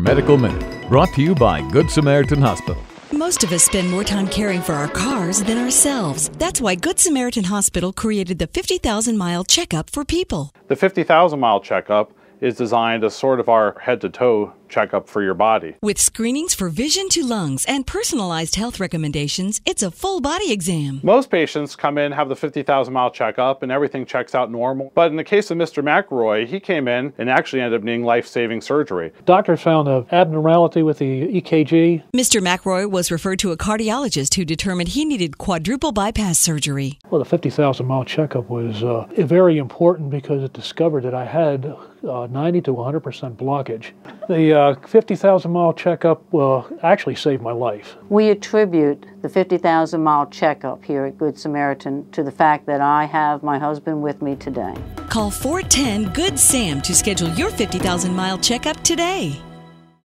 Medical Minute, brought to you by Good Samaritan Hospital. Most of us spend more time caring for our cars than ourselves. That's why Good Samaritan Hospital created the 50,000 mile checkup for people. The 50,000 mile checkup is designed as sort of our head to toe checkup for your body. With screenings for vision to lungs and personalized health recommendations, it's a full body exam. Most patients come in, have the 50,000 mile checkup, and everything checks out normal. But in the case of Mr. McRoy, he came in and actually ended up needing life saving surgery. Doctors found an abnormality with the EKG. Mr. McRoy was referred to a cardiologist who determined he needed quadruple bypass surgery. Well, the 50,000 mile checkup was uh, very important because it discovered that I had uh, 90 to 100% blockage. The uh, 50,000 mile checkup uh, actually saved my life. We attribute the 50,000 mile checkup here at Good Samaritan to the fact that I have my husband with me today. Call 410 Good Sam to schedule your 50,000 mile checkup today.